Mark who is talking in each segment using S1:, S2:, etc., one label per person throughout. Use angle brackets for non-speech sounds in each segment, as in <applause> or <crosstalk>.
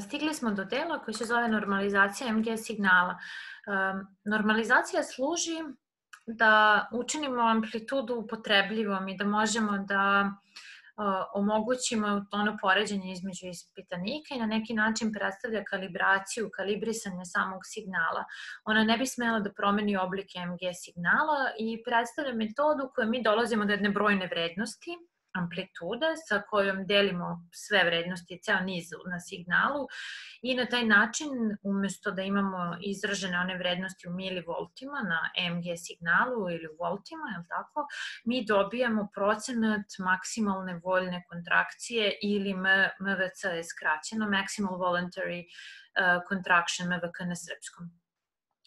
S1: stigli smo do dela koji se zove normalizacija MG signala. Normalizacija služi da učinimo amplitudu upotrebljivom i da možemo da omogućimo ono poređenje između ispitanika i na neki način predstavlja kalibraciju, kalibrisanje samog signala. Ona ne bi smela da promeni oblik MG signala i predstavlja metodu koju mi dolazimo do jedne brojne vrednosti, amplitude sa kojom delimo sve vrednosti, ceo niz na signalu i na taj način umesto da imamo izražene one vrednosti u milivoltima na MG signalu ili u voltima, je tako, mi dobijamo procenat maksimalne voljne kontrakcije ili MVC je skraćeno, Maximal Voluntary uh, Contraction, MVK na srpskom.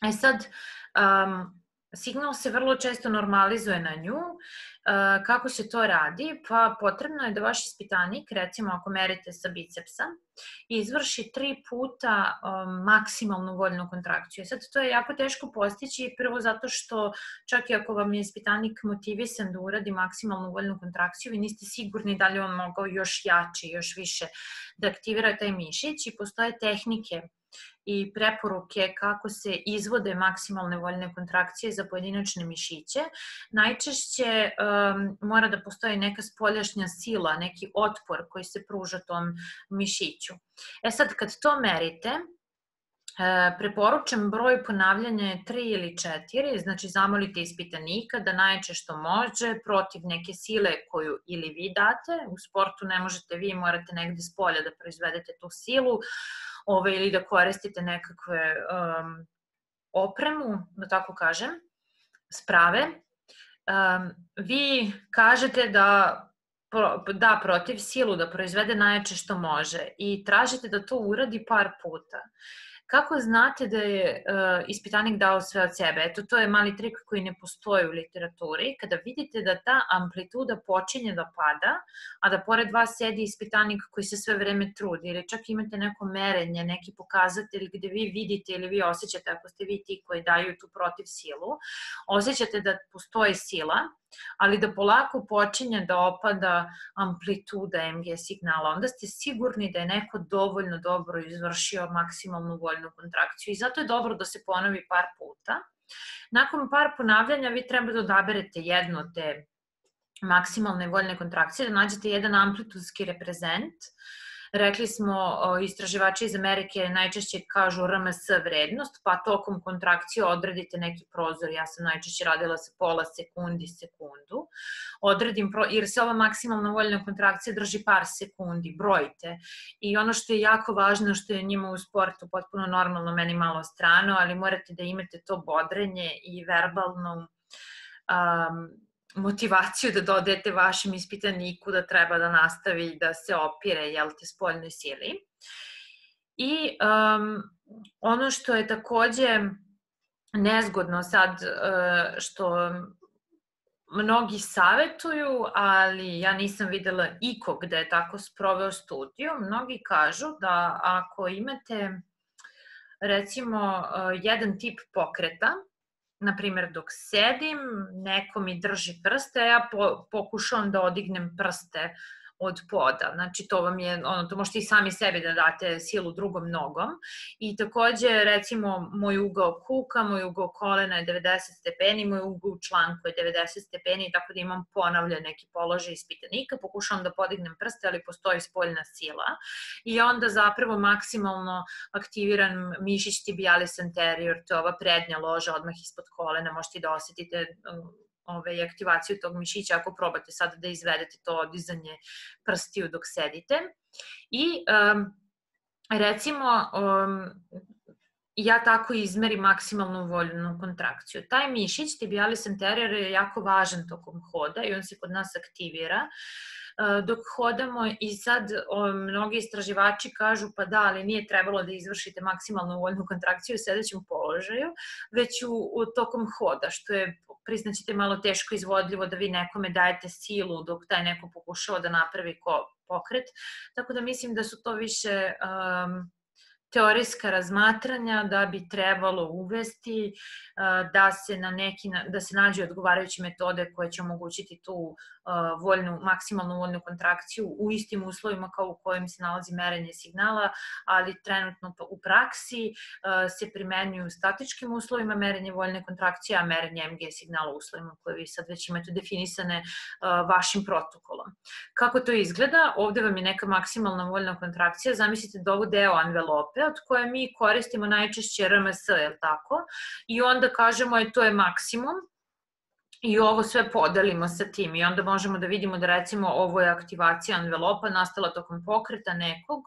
S1: E sad, um, signal se vrlo često normalizuje na nju. E, kako se to radi? Pa potrebno je da vaš ispitanik, recimo ako merite sa bicepsa, izvrši tri puta um, maksimalnu voljnu kontrakciju. Sad to je jako teško postići, prvo zato što čak i ako vam je ispitanik motivisan da uradi maksimalnu voljnu kontrakciju, vi niste sigurni da li on mogao još jače, još više da aktivira taj mišić i postoje tehnike i preporuke kako se izvode maksimalne voljne kontrakcije za pojedinačne mišiće, najčešće um, mora da postoji neka spoljašnja sila, neki otpor koji se pruža tom mišiću. E sad, kad to merite, E, preporučam broj ponavljanja je 3 ili 4, znači zamolite ispitanika da najče što može protiv neke sile koju ili vi date. U sportu ne možete vi, morate negde s polja da proizvedete tu silu ove, ili da koristite nekakve um, opremu, da tako kažem, sprave. Um, vi kažete da da protiv silu da proizvede najjače što može i tražite da to uradi par puta. Kako znate da je uh, ispitanik dao sve od sebe? Eto, to je mali trik koji ne postoji u literaturi. Kada vidite da ta amplituda počinje da pada, a da pored vas sedi ispitanik koji se sve vreme trudi, ili čak imate neko merenje, neki pokazatelj gde vi vidite ili vi osjećate, ako ste vi ti koji daju tu protiv silu, osjećate da postoji sila, ali da polako počinje da opada amplituda MG signala, onda ste sigurni da je neko dovoljno dobro izvršio maksimalnu voljnu kontrakciju i zato je dobro da se ponovi par puta. Nakon par ponavljanja vi treba da odaberete jednu od te maksimalne voljne kontrakcije, da nađete jedan amplitudski reprezent, uh, Rekli smo, istraživači iz Amerike najčešće kažu RMS vrednost, pa tokom kontrakcije odredite neki prozor. Ja sam najčešće radila sa pola sekundi, sekundu. Odredim, jer se ova maksimalna voljna kontrakcija drži par sekundi, brojite. I ono što je jako važno, što je njima u sportu potpuno normalno, meni malo strano, ali morate da imate to bodrenje i verbalno um, motivaciju da dodajete vašem ispitaniku da treba da nastavi da se opire jel te spoljnoj sili. I um, ono što je takođe nezgodno sad uh, što mnogi savetuju, ali ja nisam videla ikog da je tako sproveo studiju. Mnogi kažu da ako imate recimo uh, jedan tip pokreta, na primjer, dok sedim, neko mi drži prste, a ja po, pokušavam da odignem prste od poda. Znači to vam je, ono, to možete i sami sebi da date silu drugom nogom. I takođe, recimo, moj ugao kuka, moj ugao kolena je 90 stepeni, moj ugao članku je 90 stepeni, tako da imam ponavljan neki položaj ispitanika, pokušavam da podignem prste, ali postoji spoljna sila. I onda zapravo maksimalno aktiviran mišić tibialis anterior, to je ova prednja loža odmah ispod kolena, možete da osetite ovaj, aktivaciju tog mišića ako probate sad da izvedete to odizanje prstiju dok sedite. I um, recimo um, ja tako izmerim maksimalnu voljnu kontrakciju. Taj mišić, tibialis anterior, je jako važan tokom hoda i on se kod nas aktivira. Uh, dok hodamo i sad o, mnogi istraživači kažu pa da, ali nije trebalo da izvršite maksimalnu voljnu kontrakciju u sedećem položaju, već u, u tokom hoda, što je priznaćete malo teško izvodljivo da vi nekome dajete silu dok taj neko pokušava da napravi ko pokret. Tako da mislim da su to više um, teorijska razmatranja da bi trebalo uvesti da se na neki da se nađe odgovarajuće metode koje će omogućiti tu voljnu maksimalnu voljnu kontrakciju u istim uslovima kao u kojim se nalazi merenje signala, ali trenutno u praksi se primenjuju statičkim uslovima merenje voljne kontrakcije, a merenje MG signala u uslovima koje vi sad već imate definisane vašim protokolom. Kako to izgleda? Ovde vam je neka maksimalna voljna kontrakcija. Zamislite da ovo deo envelope od koje mi koristimo najčešće RMS, je tako? I onda kažemo je to je maksimum i ovo sve podelimo sa tim i onda možemo da vidimo da recimo ovo je aktivacija envelopa nastala tokom pokreta nekog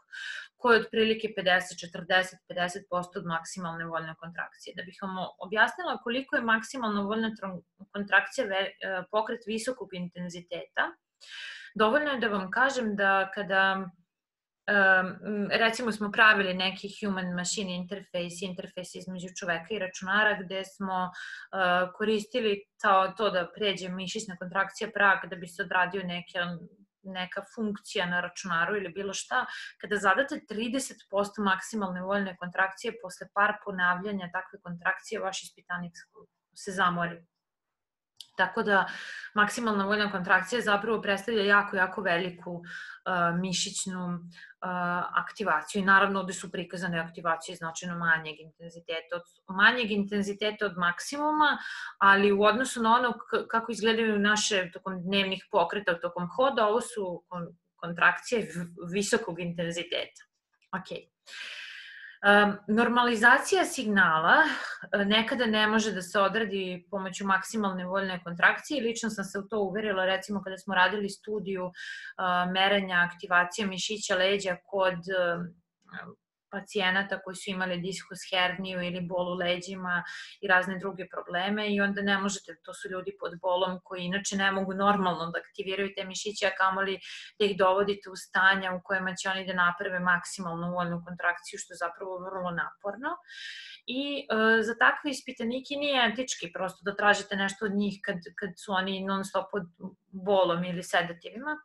S1: koje je otprilike 50, 40, 50% od maksimalne voljne kontrakcije. Da bih vam objasnila koliko je maksimalna voljna kontrakcija e, pokret visokog intenziteta, dovoljno je da vam kažem da kada recimo smo pravili neki human machine interface, interface između čoveka i računara gde smo koristili to, to da pređe mišićna kontrakcija praga da bi se odradio neke neka funkcija na računaru ili bilo šta, kada zadate 30% maksimalne voljne kontrakcije posle par ponavljanja takve kontrakcije, vaš ispitanik se zamori. Tako da maksimalna voljna kontrakcija zapravo predstavlja jako, jako veliku uh, mišićnu uh, aktivaciju. I naravno ovde su prikazane aktivacije značajno manjeg intenziteta od, manjeg intenziteta od maksimuma, ali u odnosu na ono kako izgledaju naše tokom dnevnih pokreta, tokom hoda, ovo su kontrakcije visokog intenziteta. Okay. Normalizacija signala e, nekada ne može da se odradi pomoću maksimalne voljne kontrakcije. Lično sam se u to uverila recimo kada smo radili studiju e, merenja aktivacije mišića leđa kod pacijenata koji su imali diskus herniju ili bol u leđima i razne druge probleme i onda ne možete, to su ljudi pod bolom koji inače ne mogu normalno da aktiviraju te mišiće, a kamoli da ih dovodite u stanja u kojima će oni da naprave maksimalnu voljnu kontrakciju, što je zapravo vrlo naporno. I e, za takve ispitanike nije etički prosto da tražite nešto od njih kad, kad su oni non stop pod bolom ili sedativima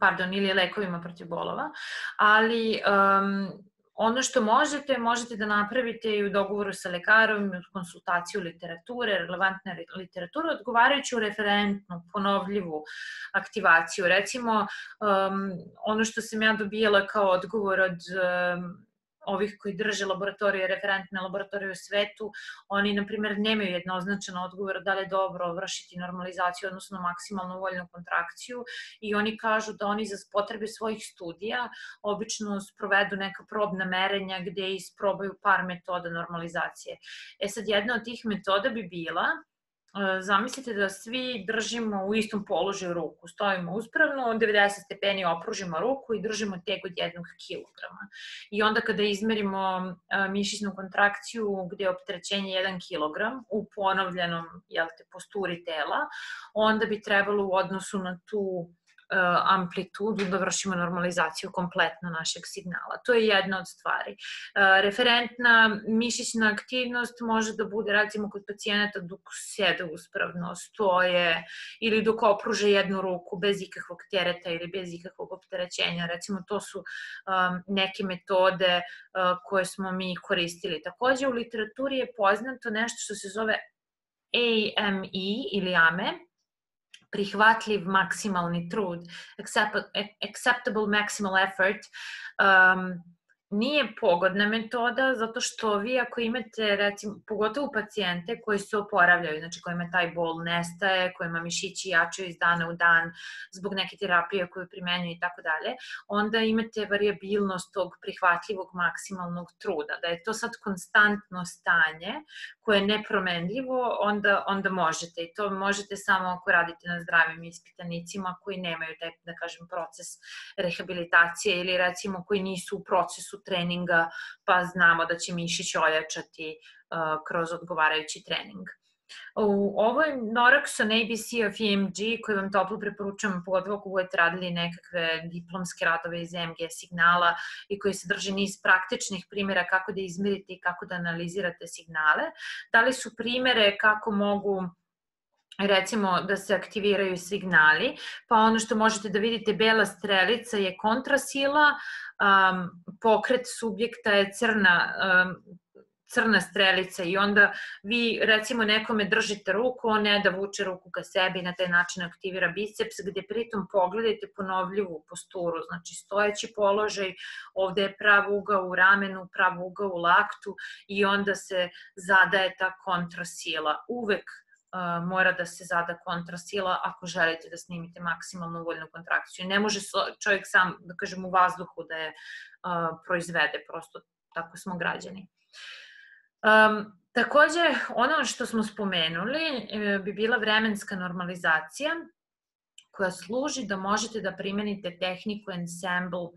S1: pardon, ili lekovima protiv bolova, ali um, ono što možete, možete da napravite i u dogovoru sa lekarom, u konsultaciju literature, relevantne literature, odgovarajuću referentnu, ponovljivu aktivaciju. Recimo, um, ono što sam ja dobijala kao odgovor od um, ovih koji drže laboratorije, referentne laboratorije u svetu, oni, na primjer, nemaju jednoznačan odgovor da li je dobro vršiti normalizaciju, odnosno maksimalnu voljnu kontrakciju i oni kažu da oni za potrebe svojih studija obično sprovedu neka probna merenja gde isprobaju par metoda normalizacije. E sad, jedna od tih metoda bi bila zamislite da svi držimo u istom položaju ruku, stojimo uspravno, 90 stepeni opružimo ruku i držimo teg od jednog kilograma. I onda kada izmerimo e, mišićnu kontrakciju gde je optrećenje 1 kilogram u ponovljenom jel te, posturi tela, onda bi trebalo u odnosu na tu amplitudu da vršimo normalizaciju kompletno našeg signala. To je jedna od stvari. E, referentna mišićna aktivnost može da bude recimo kod pacijenata dok sjede uspravno, stoje ili dok opruže jednu ruku bez ikakvog tereta ili bez ikakvog opterećenja. Recimo to su um, neke metode koje smo mi koristili. Takođe u literaturi je poznato nešto što se zove AME ili AME, prihvatljiv maksimalni trud, acceptable maximal effort, um, nije pogodna metoda zato što vi ako imate recimo pogotovo pacijente koji se oporavljaju, znači kojima taj bol nestaje, kojima mišići jačaju iz dana u dan zbog neke terapije koju primenjuju i tako dalje, onda imate variabilnost tog prihvatljivog maksimalnog truda. Da je to sad konstantno stanje koje je nepromenljivo, onda, onda možete i to možete samo ako radite na zdravim ispitanicima koji nemaju taj, da kažem, proces rehabilitacije ili recimo koji nisu u procesu treninga, pa znamo da će mišić ojačati kroz odgovarajući trening. U ovoj Noraxon ABC of EMG koji vam toplo preporučujem pogotovo ako budete radili nekakve diplomske radove iz EMG signala i koji se drže niz praktičnih primjera kako da izmerite i kako da analizirate signale. Dali su primere kako mogu recimo da se aktiviraju signali, pa ono što možete da vidite bela strelica je kontrasila, um, pokret subjekta je crna um, crna strelica i onda vi recimo nekome držite ruku, on ne da vuče ruku ka sebi na taj način aktivira biceps, gde pritom pogledajte ponovljivu posturu, znači stojeći položaj, ovde je prav ugao u ramenu, prav ugao u laktu i onda se zadaje ta kontrasila. Uvek mora da se zada kontrasila ako želite da snimite maksimalnu voljnu kontrakciju. Ne može čovjek sam, da kažem, u vazduhu da je proizvede, prosto tako smo građani. Um, takođe, ono što smo spomenuli e, bi bila vremenska normalizacija koja služi da možete da primenite tehniku ensemble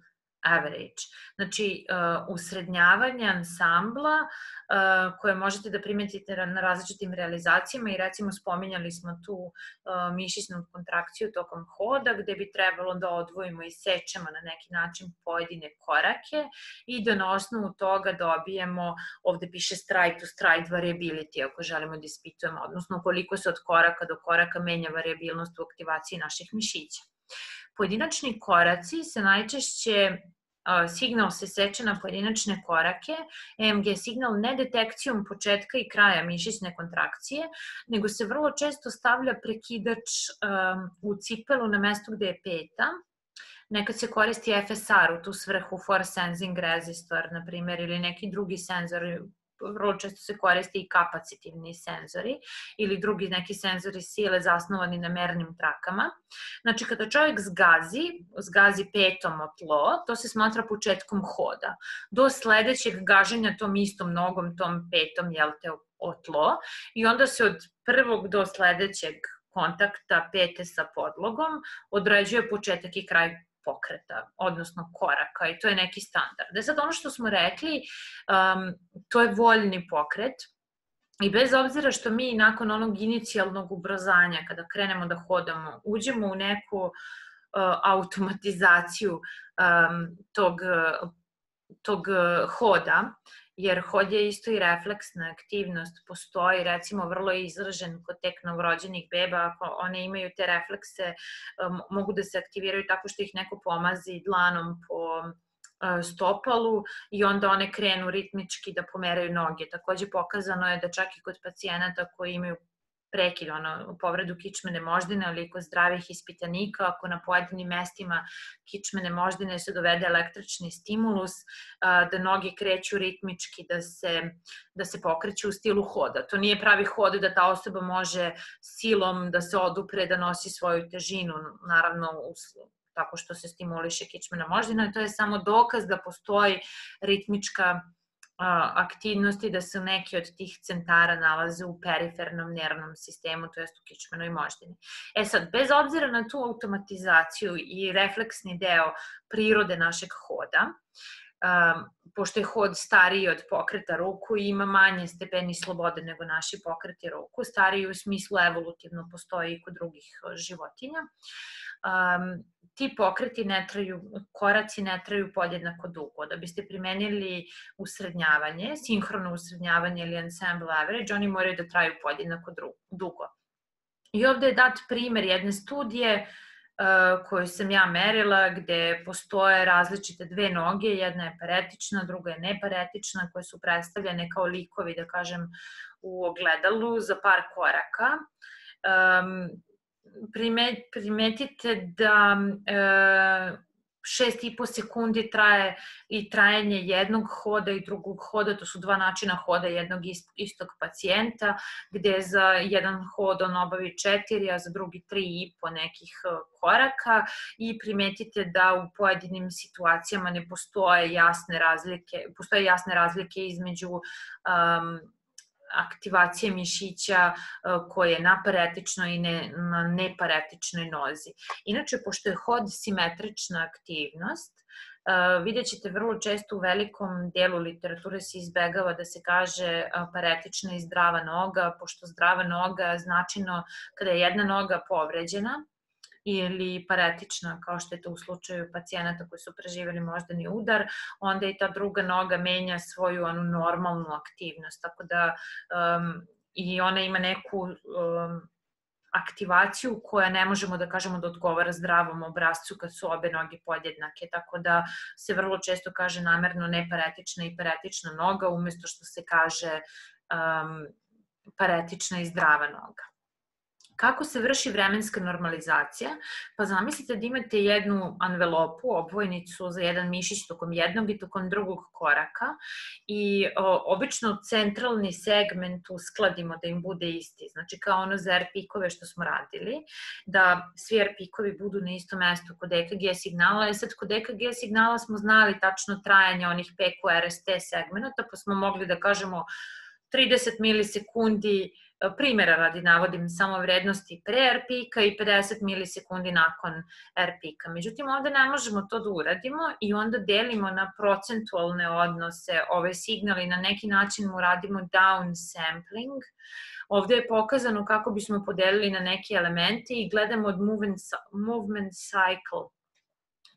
S1: average. Znači, uh, usrednjavanje ansambla uh, koje možete da primetite na različitim realizacijama i recimo spominjali smo tu uh, mišićnu kontrakciju tokom hoda gde bi trebalo da odvojimo i sečemo na neki način pojedine korake i da na osnovu toga dobijemo, ovde piše stride to stride variability ako želimo da ispitujemo, odnosno koliko se od koraka do koraka menja variabilnost u aktivaciji naših mišića. Pojedinačni koraci se najčešće signal se seče na pojedinačne korake, EMG signal ne detekcijom početka i kraja mišićne kontrakcije, nego se vrlo često stavlja prekidač um, u cipelu na mestu gde je peta, Nekad se koristi FSR u tu svrhu Force Sensing Resistor, na primjer, ili neki drugi senzor vrlo često se koriste i kapacitivni senzori ili drugi neki senzori sile zasnovani na mernim trakama. Znači, kada čovjek zgazi, zgazi petom o tlo, to se smatra početkom hoda. Do sledećeg gaženja tom istom nogom, tom petom, jel te, o tlo i onda se od prvog do sledećeg kontakta pete sa podlogom određuje početak i kraj pokreta, odnosno koraka i to je neki standard. Da sad ono što smo rekli, um, to je voljni pokret, I bez obzira što mi nakon onog inicijalnog ubrzanja, kada krenemo da hodamo, uđemo u neku uh, automatizaciju um, tog, tog hoda, jer hod je isto i refleksna aktivnost, postoji recimo vrlo izražen kod tek novorođenih beba, ako one imaju te reflekse, um, mogu da se aktiviraju tako što ih neko pomazi dlanom po uh, stopalu i onda one krenu ritmički da pomeraju noge. Takođe pokazano je da čak i kod pacijenata koji imaju prekid, ono, povredu kičmene moždine, ali kod zdravih ispitanika, ako na pojedinim mestima kičmene moždine se dovede električni stimulus, da noge kreću ritmički, da se, da se pokreću u stilu hoda. To nije pravi hod da ta osoba može silom da se odupre, da nosi svoju težinu, naravno tako što se stimuliše kičmena moždina, to je samo dokaz da postoji ritmička aktivnosti da se neki od tih centara nalaze u perifernom nervnom sistemu, to jest u kičmenoj moždini. E sad, bez obzira na tu automatizaciju i refleksni deo prirode našeg hoda, um, pošto je hod stariji od pokreta ruku i ima manje stepeni slobode nego naši pokreti ruku, stariji u smislu evolutivno postoji i kod drugih životinja, um, ti pokreti ne traju, koraci ne traju podjednako dugo. Da biste primenili usrednjavanje, sinhrono usrednjavanje ili ensemble average, oni moraju da traju podjednako dugo. I ovde je dat primer jedne studije uh, koju sam ja merila, gde postoje različite dve noge, jedna je paretična, druga je neparetična, koje su predstavljene kao likovi, da kažem, u ogledalu za par koraka. Um, primetite da e, šest i po sekundi traje i trajanje jednog hoda i drugog hoda, to su dva načina hoda jednog istog pacijenta, gde za jedan hod on obavi četiri, a za drugi tri i po nekih e, koraka. I primetite da u pojedinim situacijama ne postoje jasne razlike, postoje jasne razlike između um, aktivacije mišića e, koje je na paretičnoj i ne, na neparetičnoj nozi. Inače, pošto je hod simetrična aktivnost, Uh, vidjet ćete vrlo često u velikom delu literature se izbegava da se kaže paretična i zdrava noga, pošto zdrava noga značino kada je jedna noga povređena, ili paretična, kao što je to u slučaju pacijenata koji su preživjeli moždani udar, onda i ta druga noga menja svoju onu normalnu aktivnost. Tako da um, i ona ima neku um, aktivaciju koja ne možemo da kažemo da odgovara zdravom obrazcu kad su obe noge podjednake, tako da se vrlo često kaže namerno neparetična i paretična noga umesto što se kaže um, paretična i zdrava noga. Kako se vrši vremenska normalizacija? Pa zamislite da imate jednu anvelopu, obvojnicu za jedan mišić tokom jednog i tokom drugog koraka i o, obično centralni segment uskladimo da im bude isti. Znači kao ono za R pikove što smo radili, da svi R pikovi budu na istom mestu kod EKG signala. I e sad kod EKG signala smo znali tačno trajanje onih PQRST segmenta, pa smo mogli da kažemo 30 milisekundi primjera radi navodim samo vrednosti pre R pika i 50 milisekundi nakon R pika. Međutim, ovde ne možemo to da uradimo i onda delimo na procentualne odnose ove signale i na neki način mu radimo down sampling. Ovde je pokazano kako bismo podelili na neke elemente i gledamo od movement, movement cycle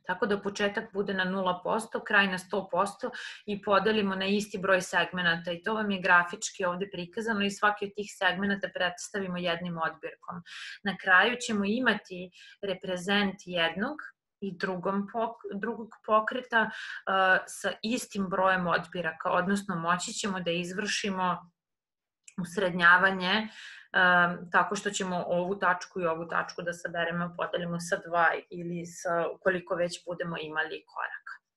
S1: Tako da početak bude na 0%, kraj na 100% i podelimo na isti broj segmenta i to vam je grafički ovde prikazano i svaki od tih segmenta predstavimo jednim odbirkom. Na kraju ćemo imati reprezent jednog i drugom pok, drugog pokreta uh, sa istim brojem odbiraka, odnosno moći ćemo da izvršimo usrednjavanje tako što ćemo ovu tačku i ovu tačku da saberemo, podelimo sa dva ili sa koliko već budemo imali koraka.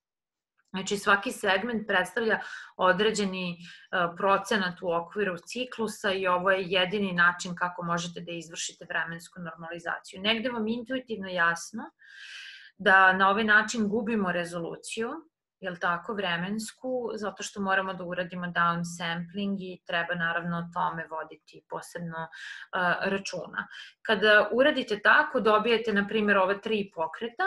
S1: Znači svaki segment predstavlja određeni uh, procenat u okviru ciklusa i ovo je jedini način kako možete da izvršite vremensku normalizaciju. Negde vam intuitivno jasno da na ovaj način gubimo rezoluciju, jel tako, vremensku, zato što moramo da uradimo down sampling i treba naravno o tome voditi posebno uh, računa. Kada uradite tako, dobijete, na primjer, ove tri pokreta,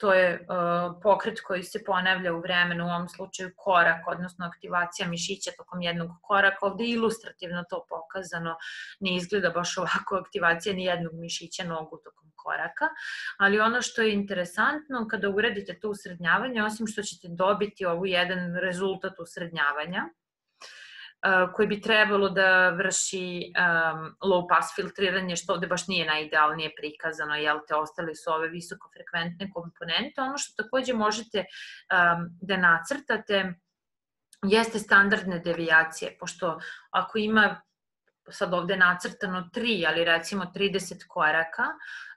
S1: to je uh, pokret koji se ponavlja u vremenu, u ovom slučaju korak, odnosno aktivacija mišića tokom jednog koraka. Ovde je ilustrativno to pokazano, ne izgleda baš ovako aktivacija ni jednog mišića nogu tokom koraka, ali ono što je interesantno kada uradite to usrednjavanje, osim što ćete dobiti ovu jedan rezultat usrednjavanja, koji bi trebalo da vrši um, low pass filtriranje, što ovde baš nije najidealnije prikazano, jel te ostali su ove visokofrekventne komponente. Ono što takođe možete um, da nacrtate jeste standardne devijacije, pošto ako ima sad ovde nacrtano 3, ali recimo 30 koraka,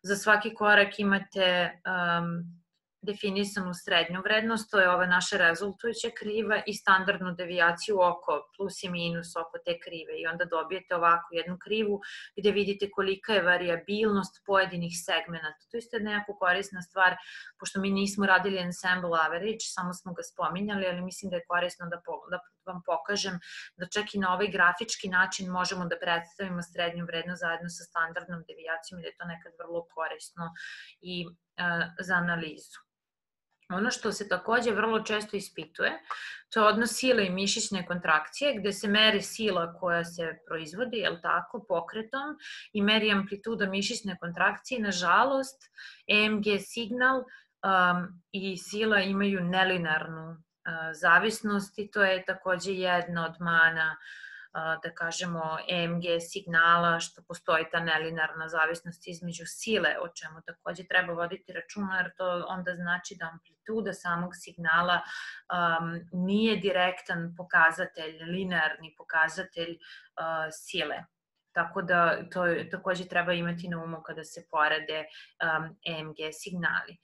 S1: za svaki korak imate um, definisanu srednju vrednost, to je ova naša rezultujuća kriva i standardnu devijaciju oko plus i minus oko te krive i onda dobijete ovako jednu krivu gde vidite kolika je variabilnost pojedinih segmenta. To isto je nekako korisna stvar, pošto mi nismo radili ensemble average, samo smo ga spominjali, ali mislim da je korisno da, po, da vam pokažem da čak i na ovaj grafički način možemo da predstavimo srednju vrednost zajedno sa standardnom devijacijom i da je to nekad vrlo korisno i uh, za analizu. Ono što se takođe vrlo često ispituje, to je odnos sile i mišićne kontrakcije, gde se meri sila koja se proizvodi, jel tako, pokretom i meri amplituda mišićne kontrakcije. Nažalost, EMG signal um, i sila imaju nelinarnu uh, zavisnost i to je takođe jedna od mana uh, da kažemo, EMG signala, što postoji ta nelinarna zavisnost između sile, o čemu takođe treba voditi računa, jer to onda znači da amplituda samog signala um, nije direktan pokazatelj, linearni pokazatelj uh, sile. Tako da to takođe treba imati na umu kada se porede um, EMG signali.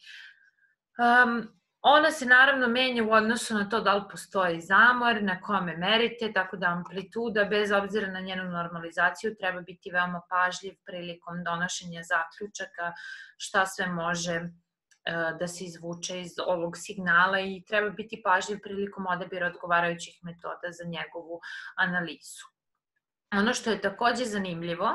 S1: Um, Ona se naravno menja u odnosu na to da li postoji zamor, na kome merite, tako da amplituda, bez obzira na njenu normalizaciju, treba biti veoma pažljiv prilikom donošenja zaključaka šta sve može e, da se izvuče iz ovog signala i treba biti pažljiv prilikom odabira odgovarajućih metoda za njegovu analizu. Ono što je takođe zanimljivo,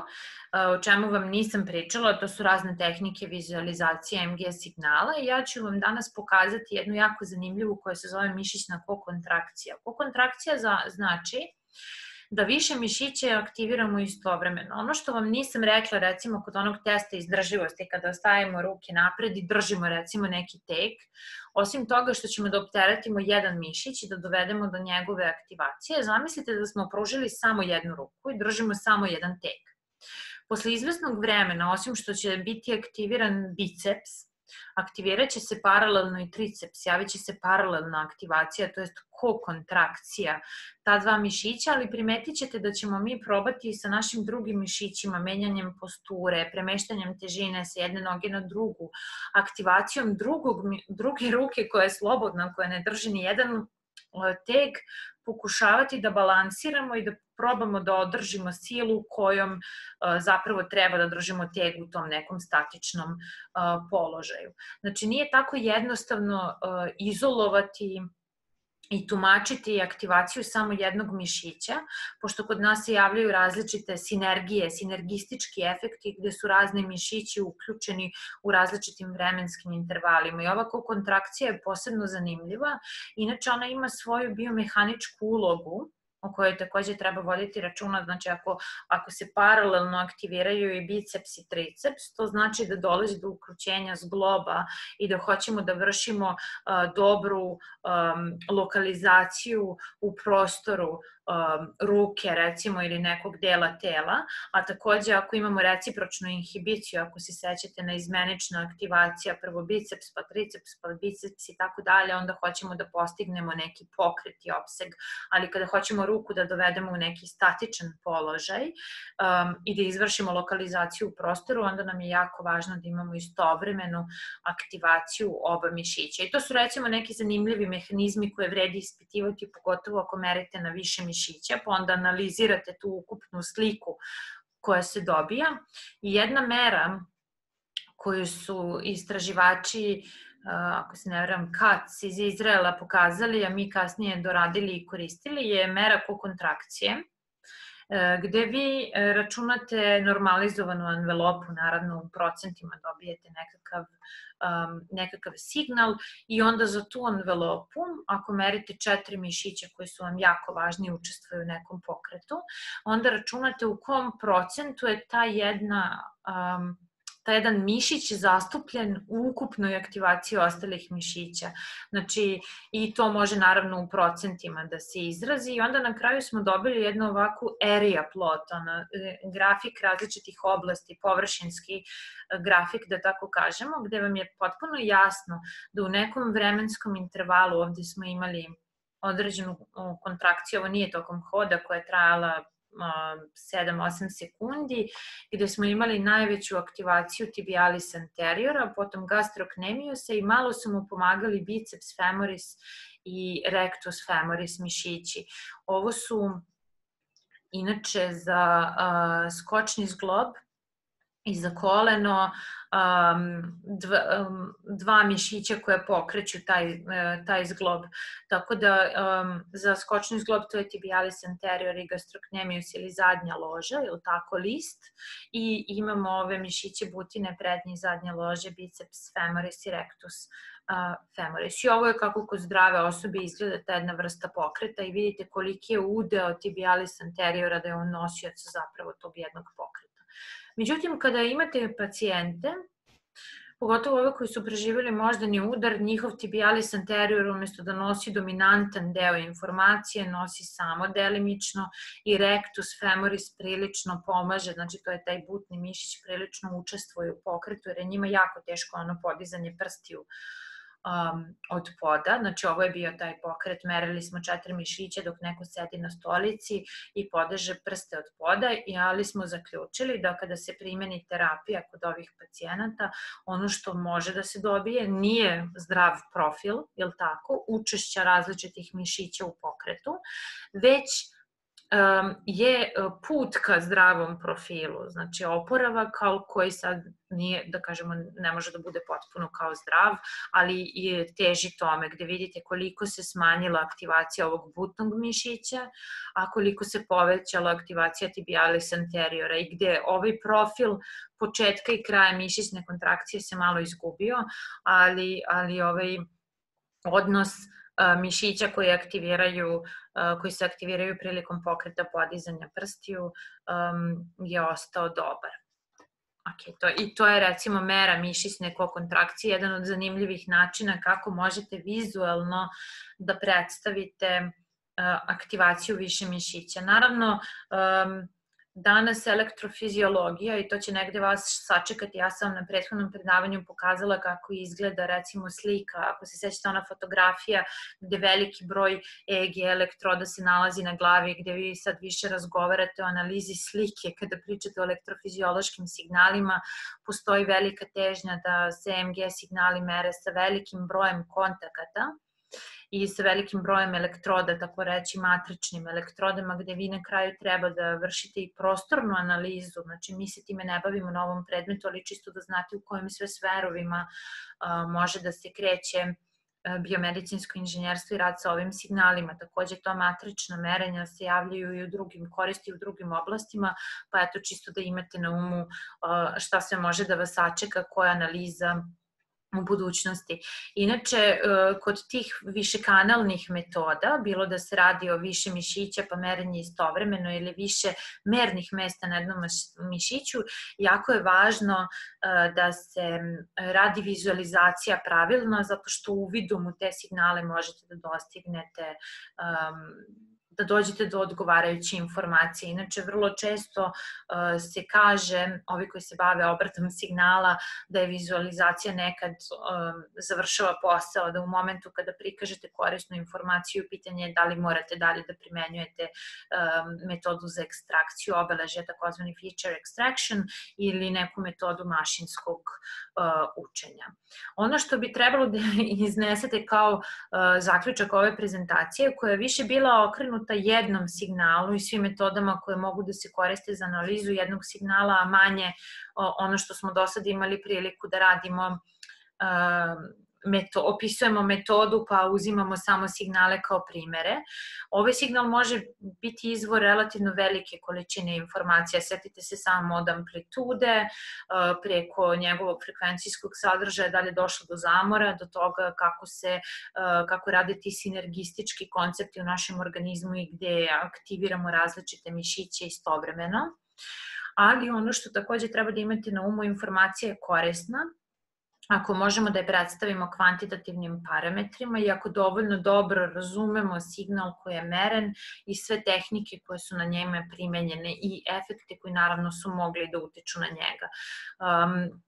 S1: o čemu vam nisam pričala, to su razne tehnike vizualizacije MG signala i ja ću vam danas pokazati jednu jako zanimljivu koja se zove mišićna kokontrakcija. Kokontrakcija znači da više mišiće aktiviramo istovremeno. Ono što vam nisam rekla recimo kod onog testa izdrživosti kada stavimo ruke napred i držimo recimo neki tek, osim toga što ćemo da opteretimo jedan mišić i da dovedemo do njegove aktivacije, zamislite da smo pružili samo jednu ruku i držimo samo jedan tek. Posle izvesnog vremena, osim što će biti aktiviran biceps, aktivirat će se paralelno i triceps, javit će se paralelna aktivacija, to jest kokontrakcija ta dva mišića, ali primetit ćete da ćemo mi probati sa našim drugim mišićima, menjanjem posture, premeštanjem težine sa jedne noge na drugu, aktivacijom drugog, druge ruke koja je slobodna, koja ne drži ni jedan teg, pokušavati da balansiramo i da probamo da održimo silu kojom uh, zapravo treba da držimo teg u tom nekom statičnom uh, položaju. Znači nije tako jednostavno uh, izolovati i tumačiti aktivaciju samo jednog mišića, pošto kod nas se javljaju različite sinergije, sinergistički efekti gde su razni mišići uključeni u različitim vremenskim intervalima. I ova kontrakcija je posebno zanimljiva, inače ona ima svoju biomehaničku ulogu, o kojoj takođe treba voditi računa, znači ako, ako se paralelno aktiviraju i biceps i triceps, to znači da dolazi do ukrućenja zgloba i da hoćemo da vršimo uh, dobru um, lokalizaciju u prostoru um, ruke recimo ili nekog dela tela, a takođe ako imamo recipročnu inhibiciju, ako se sećate na izmenična aktivacija, prvo biceps, pa triceps, pa biceps i tako dalje, onda hoćemo da postignemo neki pokret i opseg, ali kada hoćemo ruku da dovedemo u neki statičan položaj um, i da izvršimo lokalizaciju u prostoru, onda nam je jako važno da imamo istovremenu aktivaciju oba mišića. I to su recimo neki zanimljivi mehanizmi koje vredi ispitivati, pogotovo ako merite na više mišića mišića, pa onda analizirate tu ukupnu sliku koja se dobija. I jedna mera koju su istraživači ako se ne vjerujem, KAC iz Izraela pokazali, a mi kasnije doradili i koristili, je mera kokontrakcije, gde vi računate normalizovanu envelopu, naravno u procentima dobijete nekakav um, nekakav signal i onda za tu envelopu, ako merite četiri mišića koji su vam jako važni i učestvuju u nekom pokretu, onda računate u kom procentu je ta jedna um, taj jedan mišić zastupljen u ukupnoj aktivaciji ostalih mišića. Znači, i to može naravno u procentima da se izrazi i onda na kraju smo dobili jednu ovakvu area plot, ono, e, grafik različitih oblasti, površinski e, grafik, da tako kažemo, gde vam je potpuno jasno da u nekom vremenskom intervalu ovde smo imali određenu kontrakciju, ovo nije tokom hoda koja je trajala 7-8 sekundi, gde smo imali najveću aktivaciju tibialis anteriora, potom gastrocnemiusa i malo su mu pomagali biceps femoris i rectus femoris mišići. Ovo su inače za uh, skočni zglob i za koleno um, dva, um, dva mišića koje pokreću taj, uh, taj zglob. Tako da um, za skočni zglob to je tibialis anterior i gastrocnemius ili zadnja loža, ili tako list. I imamo ove mišiće butine prednje i zadnje lože, biceps femoris i rectus femoris. I ovo je kako kod zdrave osobe izgleda ta jedna vrsta pokreta i vidite koliki je udeo tibialis anteriora da je on nosioc zapravo tog jednog pokreta. Međutim, kada imate pacijente, pogotovo ove koji su preživjeli moždani udar, njihov tibialis anterior umesto da nosi dominantan deo informacije, nosi samo delimično i rectus femoris prilično pomaže, znači to je taj butni mišić prilično učestvuje u pokretu jer je njima jako teško ono podizanje prstiju um, od poda, znači ovo je bio taj pokret, merili smo četiri mišića dok neko sedi na stolici i podeže prste od poda, i ali smo zaključili da kada se primeni terapija kod ovih pacijenata, ono što može da se dobije nije zdrav profil, jel tako, učešća različitih mišića u pokretu, već je e, put ka zdravom profilu, znači oporavak kao koji sad nije, da kažemo, ne može da bude potpuno kao zdrav, ali je teži tome gde vidite koliko se smanjila aktivacija ovog butnog mišića, a koliko se povećala aktivacija tibialis anteriora i gde ovaj profil početka i kraja mišićne kontrakcije se malo izgubio, ali, ali ovaj odnos mišića koji aktiviraju, koji se aktiviraju prilikom pokreta podizanja prstiju je ostao dobar. Ok, to, i to je recimo mera mišićne kokontrakcije, jedan od zanimljivih načina kako možete vizualno da predstavite aktivaciju više mišića. Naravno, danas elektrofiziologija i to će negde vas sačekati. Ja sam na prethodnom predavanju pokazala kako izgleda recimo slika, ako se sećate ona fotografija gde veliki broj EG elektroda se nalazi na glavi, gde vi sad više razgovarate o analizi slike kada pričate o elektrofiziološkim signalima, postoji velika težnja da se MG signali mere sa velikim brojem kontakata i sa velikim brojem elektroda, tako reći matričnim elektrodama, gde vi na kraju treba da vršite i prostornu analizu, znači mi se time ne bavimo na ovom predmetu, ali čisto da znate u kojim sve sferovima može da se kreće biomedicinsko inženjerstvo i rad sa ovim signalima. Takođe, to matrična merenja se javljaju i u drugim, koristi u drugim oblastima, pa eto čisto da imate na umu šta sve može da vas sačeka, koja analiza u budućnosti. Inače, e, kod tih višekanalnih metoda, bilo da se radi o više mišića pa merenje istovremeno ili više mernih mesta na jednom mišiću, jako je važno e, da se radi vizualizacija pravilno, zato što uvidom u te signale možete da dostignete um, da dođete do odgovarajuće informacije. Inače, vrlo često uh, se kaže, ovi koji se bave obratom signala, da je vizualizacija nekad um, završava posao, da u momentu kada prikažete korisnu informaciju, pitanje je da li morate dalje da primenjujete um, metodu za ekstrakciju obeležja, takozvani feature extraction, ili neku metodu mašinskog učenja. Ono što bi trebalo da <laughs> iznesete kao zaključak ove prezentacije, koja je više bila okrenuta okrenuta jednom signalu i svim metodama koje mogu da se koriste za analizu jednog signala, a manje ono što smo do sada imali priliku da radimo meto, opisujemo metodu pa uzimamo samo signale kao primere. Ovaj signal može biti izvor relativno velike količine informacija. Setite se samo od amplitude, preko njegovog frekvencijskog sadržaja, da li je došlo do zamora, do toga kako se, kako rade ti sinergistički koncepti u našem organizmu i gde aktiviramo različite mišiće istovremeno. Ali ono što takođe treba da imate na umu, informacija je korisna, ako možemo da je predstavimo kvantitativnim parametrima i ako dovoljno dobro razumemo signal koji je meren i sve tehnike koje su na njeme primenjene i efekte koji naravno su mogli da utiču na njega. Um,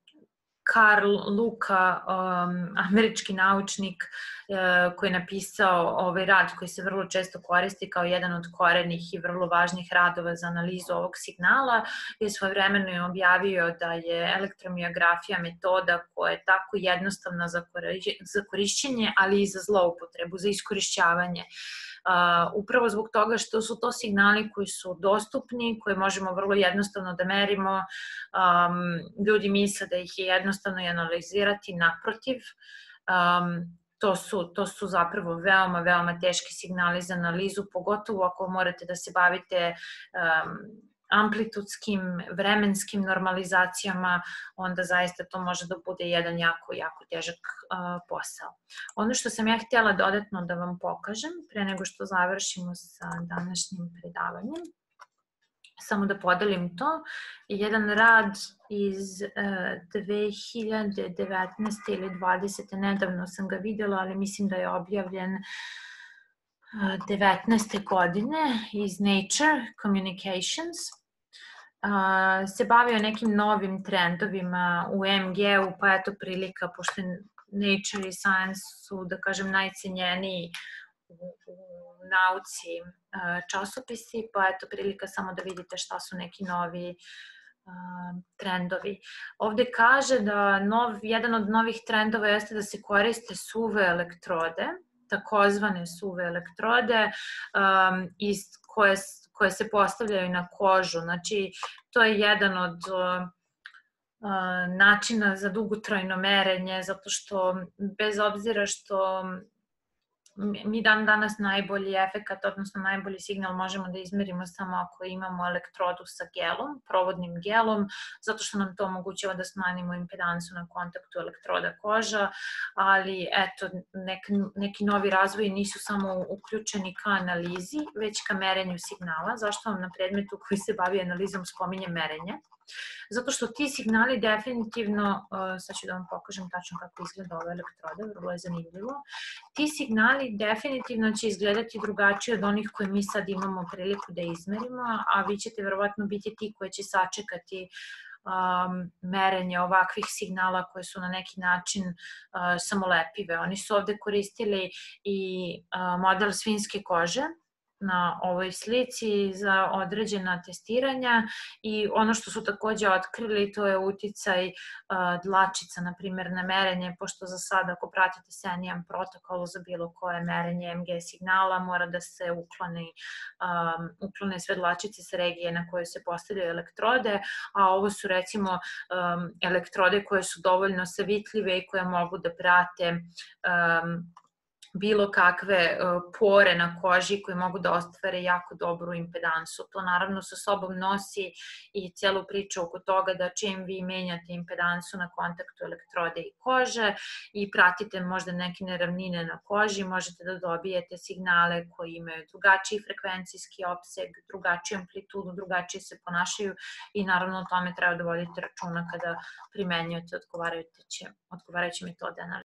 S1: Karl Luka, um, američki naučnik uh, koji je napisao ovaj rad koji se vrlo često koristi kao jedan od korenih i vrlo važnih radova za analizu ovog signala, je svojevremeno je objavio da je elektromiografija metoda koja je tako jednostavna za, korišćenje, ali i za zloupotrebu, za iskorišćavanje. Uh, Uh, upravo zbog toga što su to signali koji su dostupni, koje možemo vrlo jednostavno da merimo. Um, ljudi misle da ih je jednostavno i analizirati, naprotiv. Um, to su, to su zapravo veoma, veoma teški signali za analizu, pogotovo ako morate da se bavite um, amplitudskim, vremenskim normalizacijama, onda zaista to može da bude jedan jako, jako težak uh, posao. Ono što sam ja htjela dodatno da vam pokažem, pre nego što završimo sa današnjim predavanjem, samo da podelim to, jedan rad iz uh, 2019. ili 20. nedavno sam ga videla, ali mislim da je objavljen 19. godine iz Nature Communications se bavio nekim novim trendovima u MG-u, pa eto prilika, pošto Nature i Science su, da kažem, najcenjeniji u, u nauci časopisi, pa eto prilika samo da vidite šta su neki novi trendovi. Ovde kaže da nov, jedan od novih trendova jeste da se koriste suve elektrode, takozvane suve elektrode um, iz koje, koje se postavljaju na kožu. Znači, to je jedan od uh, načina za dugotrajno merenje, zato što bez obzira što mi dan danas najbolji efekat, odnosno najbolji signal možemo da izmerimo samo ako imamo elektrodu sa gelom, provodnim gelom, zato što nam to omogućava da smanjimo impedansu na kontaktu elektroda koža, ali eto, nek, neki novi razvoji nisu samo uključeni ka analizi, već ka merenju signala. Zašto vam na predmetu koji se bavi analizom spominje merenje? Zato što ti signali definitivno, sad ću da vam pokažem tačno kako izgleda ove elektrode, vrlo je zanimljivo, ti signali definitivno će izgledati drugačije od onih koje mi sad imamo priliku da izmerimo, a vi ćete verovatno biti ti koji će sačekati um, merenje ovakvih signala koje su na neki način uh, samolepive. Oni su ovde koristili i uh, model svinske kože, na ovoj slici za određena testiranja i ono što su takođe otkrili to je uticaj dlačica, na primjer, na merenje, pošto za sada ako pratite Senijan protokol za bilo koje merenje MG signala mora da se uklone, um, uklone sve dlačice sa regije na koje se postavljaju elektrode, a ovo su recimo um, elektrode koje su dovoljno savitljive i koje mogu da prate um, bilo kakve e, pore na koži koji mogu da ostvare jako dobru impedansu. To naravno sa sobom nosi i cijelu priču oko toga da čim vi menjate impedansu na kontaktu elektrode i kože i pratite možda neke neravnine na koži, možete da dobijete signale koji imaju drugačiji frekvencijski opseg, drugačiju amplitudu, drugačije se ponašaju i naravno o tome treba da vodite računa kada primenjujete odgovarajuće, odgovarajuće metode analize.